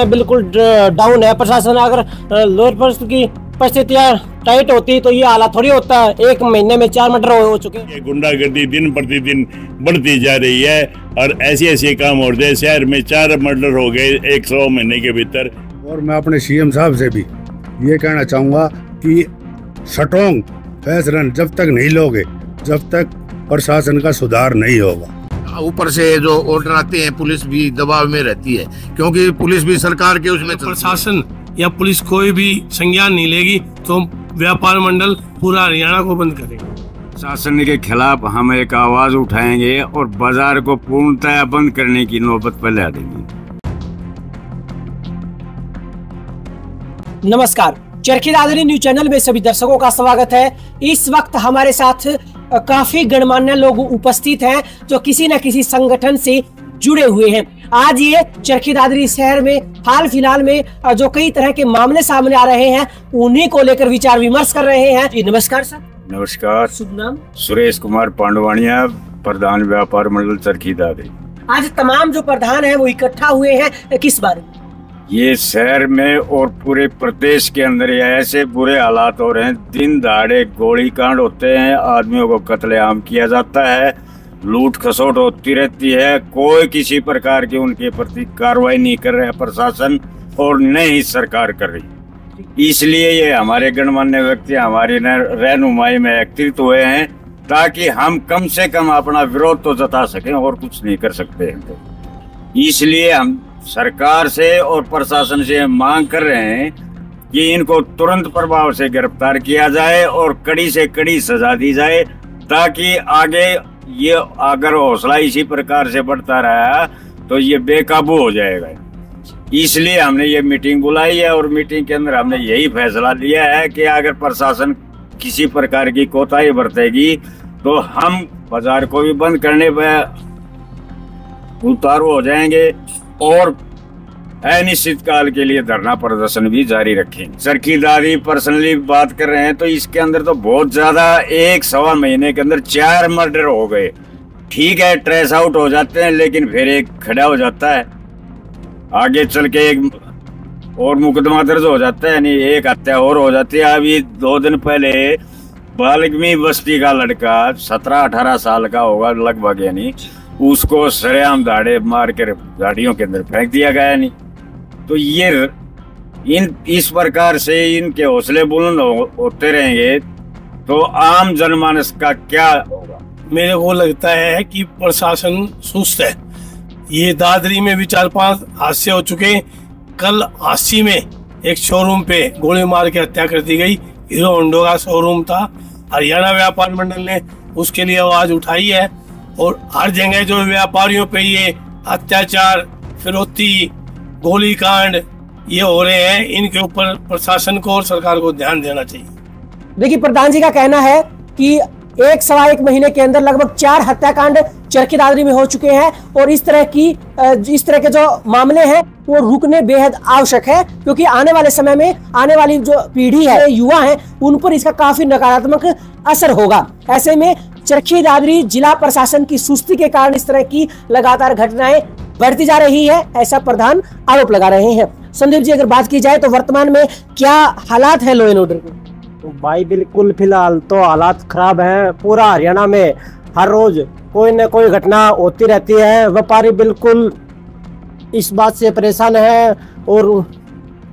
बिल्कुल डाउन है। प्रशासन अगर लोअर पर्स की परिस्थितियाँ टाइट होती तो ये हालात थोड़ी होता है। एक महीने में चार मर्डर हो, हो। चुके ये गुंडागर्दी दिन प्रतिदिन बढ़ती जा रही है और ऐसे ऐसे काम हो रहे शहर में चार मर्डर हो गए एक सौ महीने के भीतर। और मैं अपने सीएम साहब से भी ये कहना चाहूँगा कि स्ट्रॉन्ग फैसला जब तक नहीं लोगे जब तक प्रशासन का सुधार नहीं होगा। ऊपर से जो ऑर्डर आते हैं पुलिस भी दबाव में रहती है। क्योंकि पुलिस भी सरकार के उसमें प्रशासन या पुलिस कोई भी संज्ञान नहीं लेगी तो व्यापार मंडल पूरा हरियाणा को बंद करेगा। शासन के खिलाफ हम एक आवाज़ उठाएँगे और बाज़ार को पूर्णतः बंद करने की नौबत पर ला देंगे। नमस्कार। चरखी दादरी न्यूज़ चैनल में सभी दर्शकों का स्वागत है। इस वक्त हमारे साथ काफ़ी गणमान्य लोग उपस्थित हैं जो किसी न किसी संगठन से जुड़े हुए हैं। आज ये चरखी दादरी शहर में हाल फ़िलहाल में जो कई तरह के मामले सामने आ रहे हैं उन्हीं को लेकर विचार विमर्श कर रहे हैं। जी नमस्कार सर। नमस्कार। शुभ नाम? सुरेश कुमार पांडवानिया प्रधान व्यापार मंडल चरखी दादरी। आज तमाम जो प्रधान है वो इकट्ठा हुए हैं किस बारे में? ये शहर में और पूरे प्रदेश के अंदर ऐसे बुरे हालात हो रहे हैं। दिन दहाड़े गोली कांड होते हैं, आदमियों को कत्लेआम किया जाता है, लूट खसोट होती रहती है। कोई किसी प्रकार की उनके प्रति कार्रवाई नहीं कर रहा है प्रशासन और न ही सरकार कर रही इसलिए ये हमारे गणमान्य व्यक्ति, हमारी रहनुमाई में एकत्रित हुए हैं ताकि हम कम से कम अपना विरोध तो जता सकें और कुछ नहीं कर सकते हैं। इसलिए हम सरकार से और प्रशासन से मांग कर रहे हैं कि इनको तुरंत प्रभाव से गिरफ़्तार किया जाए और कड़ी से कड़ी सजा दी जाए ताकि आगे ये अगर हौसला इसी प्रकार से बढ़ता रहा तो ये बेकाबू हो जाएगा। इसलिए हमने ये मीटिंग बुलाई है और मीटिंग के अंदर हमने यही फैसला लिया है कि अगर प्रशासन किसी प्रकार की कोताही बरतेगी तो हम बाज़ार को भी बंद करने पर उतारू हो जाएँगे और अनिश्चित काल के लिए धरना प्रदर्शन भी जारी रखेंगे दादी पर्सनली बात कर रहे हैं तो इसके अंदर तो बहुत ज़्यादा एक सवा महीने के अंदर चार मर्डर हो गए। ठीक है ट्रेस आउट हो जाते हैं, लेकिन फिर एक खड़ा हो जाता है। आगे चल के एक और मुकदमा दर्ज हो जाता है, यानी एक हत्या और हो जाती है। अभी दो दिन पहले बालगमी बस्ती का लड़का सत्रह अठारह साल का होगा लगभग, यानी उसको सरेआम दाड़े मार कर गाड़ियों के अंदर फेंक दिया गया नहीं तो ये इन इस प्रकार से इनके हौसले बुलंद हो, होते रहेंगे। तो आम जनमानस का क्या होगा? मेरे को लगता है कि प्रशासन सुस्त है। ये दादरी में भी चार पाँच हादसे हो चुके कल हासी में एक शोरूम पे गोली मार के हत्या कर दी गई। हीरो होंडो का शोरूम था। हरियाणा व्यापार मंडल ने उसके लिए आवाज़ उठाई है। और हर जगह जो व्यापारियों पे ये अत्याचार फिरौती गोली कांड ये हो रहे हैं, इनके ऊपर प्रशासन को और सरकार को ध्यान देना चाहिए। देखिए, प्रधान जी का कहना है कि एक सवा एक महीने के अंदर लगभग चार हत्याकांड चरखी दादरी में हो चुके हैं और इस तरह की इस तरह के जो मामले हैं, वो रुकने बेहद आवश्यक है, क्योंकि आने वाले समय में आने वाली जो पीढ़ी है, युवा है, उन पर इसका काफ़ी नकारात्मक असर होगा। ऐसे में चरखी दादरी जिला प्रशासन की सुस्ती के कारण इस तरह की लगातार घटनाएँ बढ़ती जा रही है, ऐसा प्रधान आरोप लगा रहे हैं। संदीप जी, अगर बात की जाए तो वर्तमान में क्या हालात है लो एंड ऑर्डर के? तो भाई, बिल्कुल फ़िलहाल तो हालात खराब हैं। पूरा हरियाणा में हर रोज कोई न कोई घटना होती रहती है। व्यापारी बिल्कुल इस बात से परेशान है और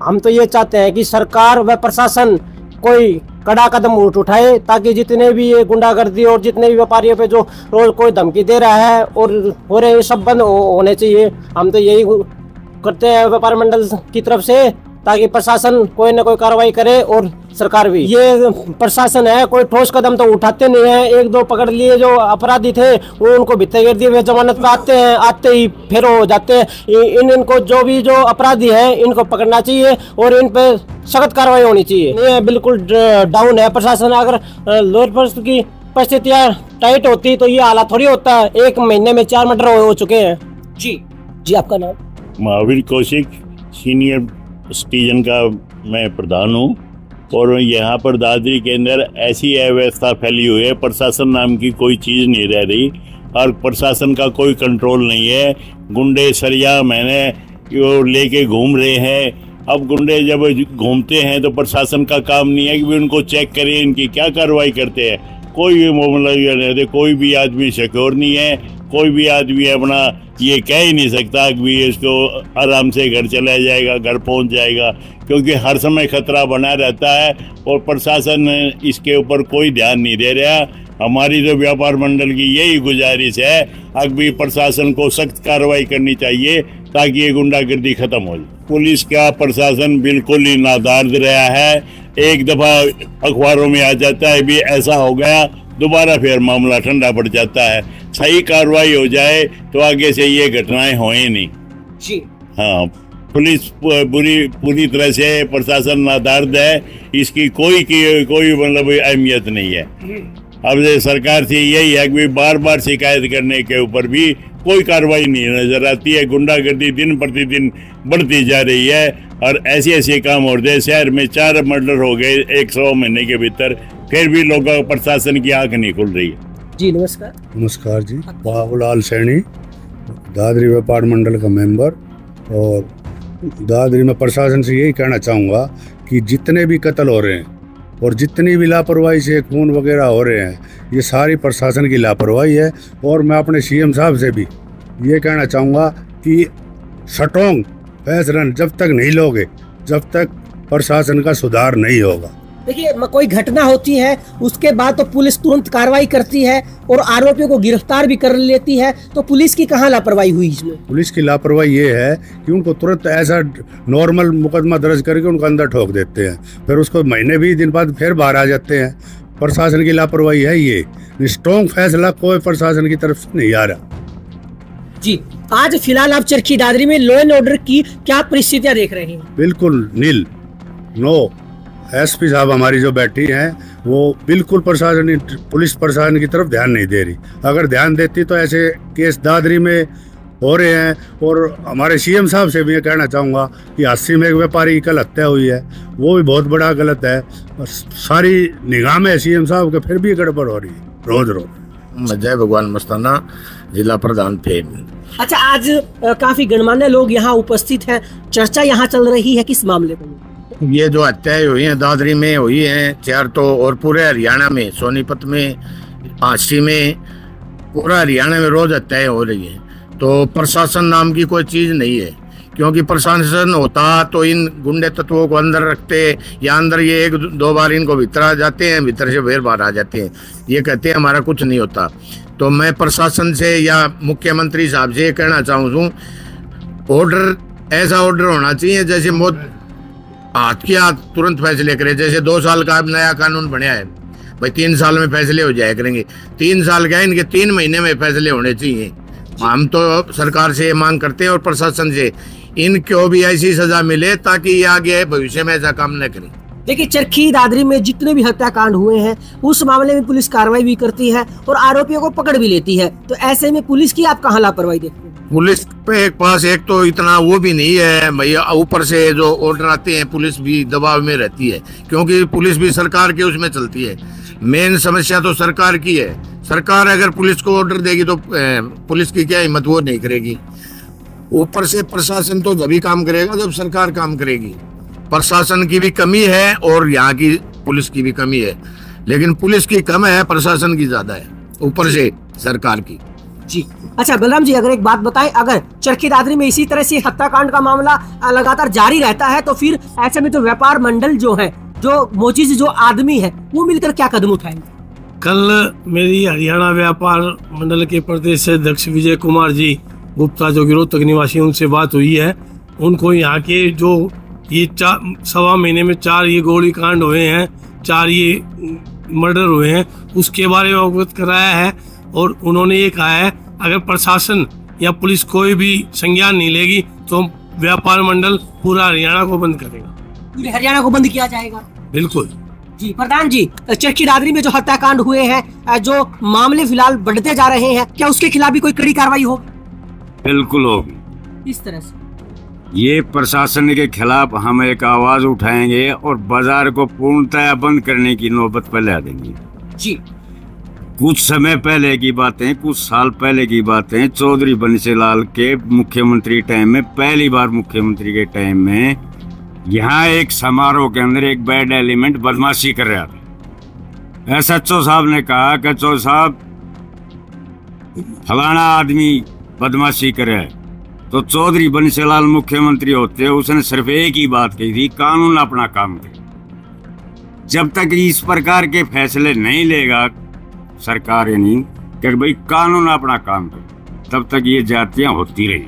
हम तो ये चाहते हैं कि सरकार व प्रशासन कोई कड़ा कदम उठ उठाए ताकि जितने भी ये गुंडागर्दी और जितने भी व्यापारियों पे जो रोज कोई धमकी दे रहा है और हो रहे सब बंद होने चाहिए। हम तो यही करते हैं व्यापार मंडल की तरफ़ से। ताकि प्रशासन कोई ना कोई कार्रवाई करे और सरकार भी। ये प्रशासन है कोई ठोस कदम तो उठाते नहीं है। एक दो पकड़ लिए जो अपराधी थे वो उनको भित्ते गिर दिए जमानत पे आते हैं आते ही फिर हो जाते हैं। इन इनको जो भी जो अपराधी है इनको पकड़ना चाहिए और इन पे सख्त कार्रवाई होनी चाहिए। ये बिल्कुल डाउन है प्रशासन। अगर लोअर पर्स की परिस्थितियाँ टाइट होती तो ये हालात थोड़ी होता है। एक महीने में चार मर्डर हो, हो चुके हैं। जी जी आपका नाम? महावीर कौशिक सीनियर सिटीजन का मैं प्रधान हूँ और यहाँ पर दादरी के अंदर ऐसी अव्यवस्था फैली हुई है, प्रशासन नाम की कोई चीज़ नहीं रह रही और प्रशासन का कोई कंट्रोल नहीं है। गुंडे सरिया मैंने लेके घूम रहे हैं। अब गुंडे जब घूमते हैं तो प्रशासन का काम नहीं है कि भी उनको चेक करें, इनकी क्या कार्रवाई करते हैं। कोई भी मामला कोई भी आदमी सिक्योर नहीं है। कोई भी आदमी अपना ये कह ही नहीं सकता कि भी इसको आराम से घर चला जाएगा, घर पहुँच जाएगा, क्योंकि हर समय खतरा बना रहता है और प्रशासन इसके ऊपर कोई ध्यान नहीं दे रहा। हमारी तो व्यापार मंडल की यही गुजारिश है अभी प्रशासन को सख्त कार्रवाई करनी चाहिए ताकि ये गुंडागर्दी खत्म हो जाए। पुलिस का प्रशासन बिल्कुल ही नादार्द रहा है। एक दफ़ा अखबारों में आ जाता है, भी ऐसा हो गया दोबारा फिर मामला ठंडा पड़ जाता है। सही कार्रवाई हो जाए तो आगे से ये घटनाएँ हो नहीं। जी। हाँ पुलिस पूरी पूरी तरह से प्रशासन नादार्द है। इसकी कोई की कोई मतलब अहमियत नहीं है। अब सरकार से यही है कि बार बार शिकायत करने के ऊपर भी कोई कार्रवाई नहीं नज़र आती है। गुंडागर्दी दिन प्रतिदिन बढ़ती जा रही है और ऐसे ऐसे काम हो रहे शहर में चार मर्डर हो गए एक सौ महीने के भीतर। फिर भी लोगों प्रशासन की आँख नहीं खुल रही है। जी नमस्कार। नमस्कार जी बाबूलाल सैनी दादरी व्यापार मंडल का मेंबर और दादरी में प्रशासन से यही कहना चाहूँगा कि जितने भी कत्ल हो रहे हैं और जितनी भी लापरवाही से खून वगैरह हो रहे हैं ये सारी प्रशासन की लापरवाही है और मैं अपने सीएम साहब से भी ये कहना चाहूँगा कि सटोंग फैसला जब तक नहीं लोगे जब तक प्रशासन का सुधार नहीं होगा। देखिए कोई घटना होती है उसके बाद तो पुलिस तुरंत कार्रवाई करती है और आरोपियों को गिरफ़्तार भी कर लेती है तो पुलिस की कहाँ लापरवाही हुई इसमें? पुलिस की लापरवाही ये है कि उनको तुरंत ऐसा नॉर्मल मुकदमा दर्ज करके उनको अंदर ठोक देते हैं। फिर उसको महीने भी दिन बाद फिर बाहर आ जाते हैं। प्रशासन की लापरवाही है ये। स्ट्रॉन्ग फैसला कोई प्रशासन की तरफ़ से नहीं आ रहा। जी आज फ़िलहाल आप चरखी दादरी में लॉ एंड ऑर्डर की क्या परिस्थितियाँ देख रहे हैं? बिल्कुल नील। नो एसपी साहब हमारी जो बैठी हैं वो बिल्कुल प्रशासन पुलिस प्रशासन की तरफ़ ध्यान नहीं दे रही। अगर ध्यान देती तो ऐसे केस दादरी में हो रहे हैं और हमारे सीएम साहब से भी ये कहना चाहूँगा कि अस्सी में एक व्यापारी की कल हत्या हुई है वो भी बहुत बड़ा गलत है। सारी निगाह में सीएम साहब के फिर भी गड़बड़ हो रही है रोज रोज। जय भगवान मस्ताना जिला प्रधान थे अच्छा आज काफ़ी गणमान्य लोग यहाँ उपस्थित हैं। चर्चा यहाँ चल रही है किस मामले में ये जो हत्याएँ हुई हैं, दादरी में हुई हैं चार तो और पूरे हरियाणा में, सोनीपत में आशी में, पूरा हरियाणा में रोज हत्याएँ हो रही हैं। तो प्रशासन नाम की कोई चीज़ नहीं है, क्योंकि प्रशासन होता तो इन गुंडे तत्वों को अंदर रखते या अंदर ये एक दो बार इनको भीतर आ जाते हैं, भीतर से फिर बाहर आ जाते हैं। ये कहते हैं हमारा कुछ नहीं होता। तो मैं प्रशासन से या मुख्यमंत्री साहब से ये कहना चाहूँ ऑर्डर ऐसा ऑर्डर होना चाहिए जैसे मोदी हाथ की हाथ तुरंत फैसले करे। जैसे दो साल का नया कानून बनया है भाई, तीन साल में फैसले हो जाया करेंगे। तीन साल क्या इनके तीन महीने में फैसले होने चाहिए। हम तो सरकार से मांग करते हैं और प्रशासन से, इनको भी ऐसी सजा मिले ताकि ये आगे भविष्य में ऐसा काम न करें। देखिए, चरखी दादरी में जितने भी हत्याकांड हुए हैं, उस मामले में पुलिस कार्रवाई भी करती है और आरोपियों को पकड़ भी लेती है। तो ऐसे में पुलिस की आप कहाँ लापरवाही देखते हैं? पुलिस पे एक पास, एक तो इतना वो भी नहीं है, भैया, ऊपर से जो ऑर्डर आते हैं, पुलिस भी दबाव में रहती है, क्योंकि पुलिस भी सरकार के उसमें चलती है। मेन समस्या तो सरकार की है। सरकार अगर पुलिस को ऑर्डर देगी तो पुलिस की क्या हिम्मत, वो नहीं करेगी। ऊपर से प्रशासन तो जब ही काम करेगा, जब सरकार काम करेगी। प्रशासन की भी कमी है और यहाँ की पुलिस की भी कमी है। लेकिन पुलिस की कम है, प्रशासन की ज़्यादा है, ऊपर से सरकार की। जी। अच्छा बलराम जी, अगर एक बात बताएँ, अगर चरखी दादरी में इसी तरह से हत्याकांड का मामला लगातार जारी रहता है तो फिर ऐसे में तो व्यापार मंडल जो है, जो मोची जो आदमी है, वो मिलकर क्या कदम उठाएँगे? कल मेरी हरियाणा व्यापार मंडल के प्रदेश अध्यक्ष विजय कुमार जी, गुप्ता जो गिरोह तक निवासी, उनसे बात हुई है। उनको यहाँ के जो ये चार सवा महीने में चार ये गोली कांड हुए हैं, चार ये मर्डर हुए हैं, उसके बारे में अवगत कराया है। और उन्होंने ये कहा है अगर प्रशासन या पुलिस कोई भी संज्ञान नहीं लेगी तो व्यापार मंडल पूरा हरियाणा को बंद करेगा। पूरे हरियाणा को बंद किया जाएगा। बिल्कुल। जी प्रधान जी चरखी दादरी में जो हत्याकांड हुए हैं जो मामले फ़िलहाल बढ़ते जा रहे हैं क्या उसके खिलाफ भी कोई कड़ी कार्रवाई होगी बिल्कुल होगी। इस तरह से। ये प्रशासन के खिलाफ हम एक आवाज़ उठाएँगे और बाज़ार को पूर्णतया बंद करने की नौबत पर ला देंगे। जी। कुछ समय पहले की बातें, कुछ साल पहले की बातें, चौधरी बंसीलाल के मुख्यमंत्री टाइम में, पहली बार मुख्यमंत्री के टाइम में, यहाँ एक समारोह के अंदर एक बैड एलिमेंट बदमाशी कर रहा था। एस एच ओ साहब ने कहा कि चो साहब, फलाना आदमी बदमाशी करे तो चौधरी बंसीलाल मुख्यमंत्री होते, उसने सिर्फ़ एक ही बात कही थी, कानून अपना काम करे। जब तक इस प्रकार के फैसले नहीं लेगा सरकार यानी कि भाई कानून अपना काम करे। तब तक ये जातियाँ होती रही।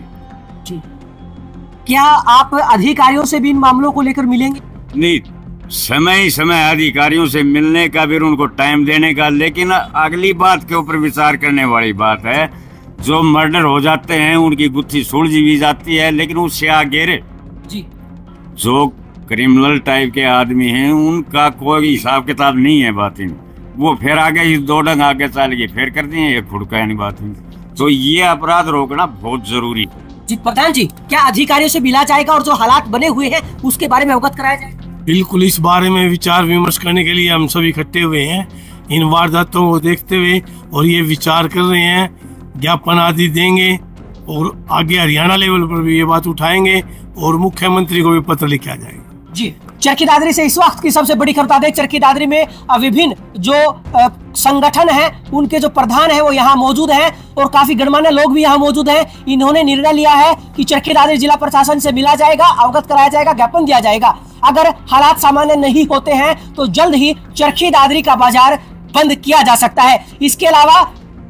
क्या आप अधिकारियों से भी इन मामलों को लेकर मिलेंगे? नहीं समय ही समय अधिकारियों से मिलने का फिर उनको टाइम देने का लेकिन अगली बात के ऊपर विचार करने वाली बात है जो मर्डर हो जाते हैं उनकी गुत्थी सुलझी भी जाती है लेकिन उससे आगे जी। जो क्रिमिनल टाइप के आदमी हैं उनका कोई हिसाब किताब नहीं है बात वो फिर आगे ही दो डंग आगे चल गए फिर कर दिए ये खुड़का नहीं बात इन तो ये अपराध रोकना बहुत ज़रूरी है। जी प्रधान जी क्या अधिकारियों से मिला जाएगा और जो हालात बने हुए हैं उसके बारे में अवगत कराया जाएगा बिल्कुल इस बारे में विचार विमर्श करने के लिए हम सभी इकट्ठे हुए हैं। इन वारदातों को देखते हुए और ये विचार कर रहे हैं ज्ञापन आदि देंगे और आगे हरियाणा लेवल पर भी ये बात उठाएँगे और मुख्यमंत्री को भी पत्र लिखा जाएगा। जी चरखी दादरी से इस वक्त की सबसे बड़ी खबर बता दें चरखी दादरी में विभिन्न जो संगठन है, उनके जो प्रधान है, वो यहाँ मौजूद हैं और काफ़ी गणमान्य लोग भी यहाँ मौजूद हैं। इन्होंने निर्णय लिया है कि चरखी दादरी जिला प्रशासन से मिला जाएगा, अवगत कराया जाएगा, ज्ञापन दिया जाएगा। अगर हालात सामान्य नहीं होते हैं तो जल्द ही चरखी दादरी का बाज़ार बंद किया जा सकता है। इसके अलावा,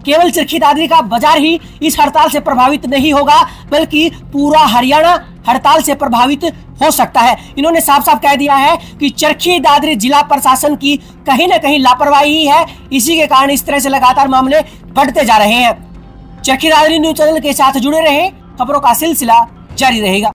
केवल चरखी दादरी का बाज़ार ही इस हड़ताल से प्रभावित नहीं होगा, बल्कि पूरा हरियाणा हड़ताल से प्रभावित हो सकता है। इन्होंने साफ़ साफ़ कह दिया है कि चरखी दादरी जिला प्रशासन की कहीं ना कहीं लापरवाही ही है। इसी के कारण इस तरह से लगातार मामले बढ़ते जा रहे हैं। चरखी दादरी न्यूज़ चैनल के साथ जुड़े रहे। खबरों का सिलसिला जारी रहेगा।